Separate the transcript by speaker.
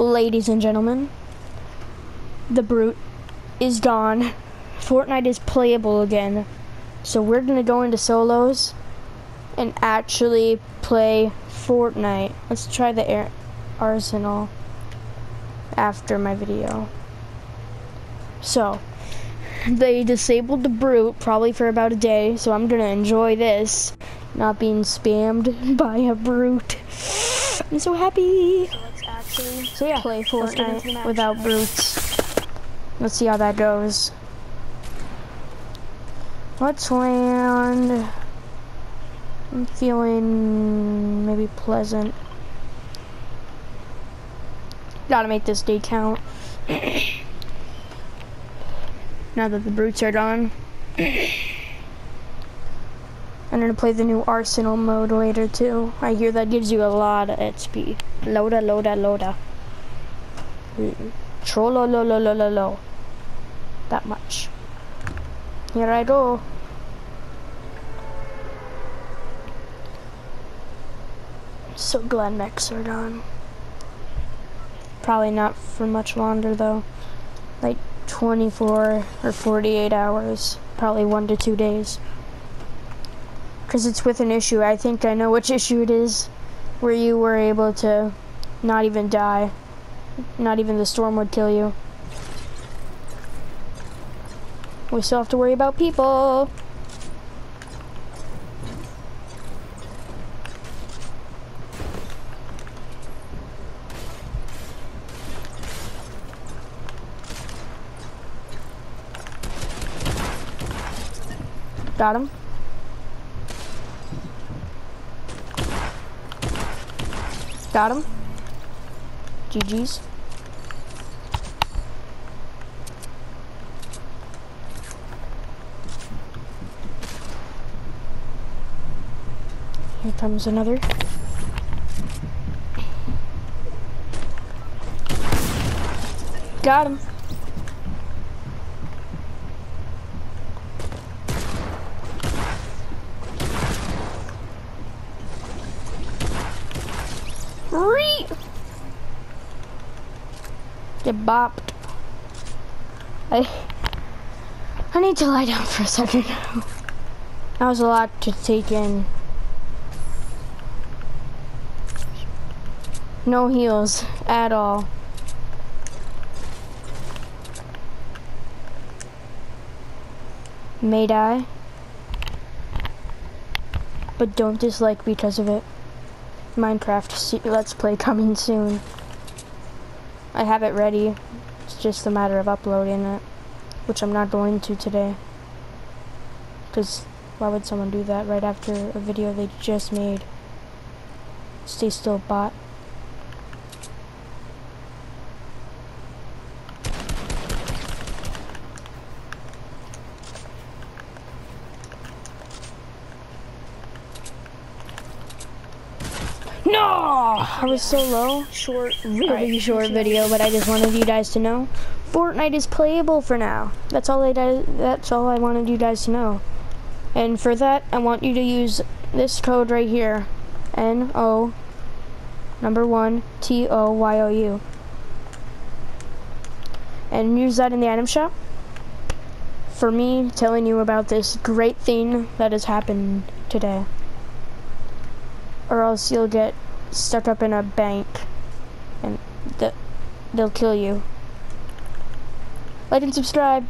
Speaker 1: ladies and gentlemen, the brute is gone. Fortnite is playable again. So we're gonna go into solos and actually play Fortnite. Let's try the air arsenal after my video. So, they disabled the brute probably for about a day, so I'm gonna enjoy this. Not being spammed by a brute. I'm so happy.
Speaker 2: So
Speaker 1: So yeah, play
Speaker 2: let's get into the
Speaker 1: Fortnite without brutes. Let's see how that goes. Let's land. I'm feeling maybe pleasant. Gotta make this day count. now that the brutes are gone. I'm gonna play the new Arsenal mode later too. I hear that gives you a lot of XP. Loda, loda, loda. Trollo, lo, lo, lo, lo, lo. That much. Here I go. So glad mechs are gone. Probably not for much longer though. Like 24 or 48 hours. Probably one to two days. Because it's with an issue. I think I know which issue it is. Where you were able to not even die. Not even the storm would kill you. We still have to worry about people. Got him. Got him. GG's. Here comes another. Got him. Re Get bopped. I I need to lie down for a second. That was a lot to take in. No heals at all. May die. But don't dislike because of it. Minecraft Let's Play coming soon. I have it ready. It's just a matter of uploading it. Which I'm not going to today. Because why would someone do that right after a video they just made? Stay still, bot. No! I was so low.
Speaker 2: Short,
Speaker 1: Really short video, but I just wanted you guys to know. Fortnite is playable for now. That's all I that's all I wanted you guys to know. And for that, I want you to use this code right here. N O number 1 T O Y O U. And use that in the item shop for me telling you about this great thing that has happened today. Or else you'll get stuck up in a bank and th they'll kill you. Like and subscribe.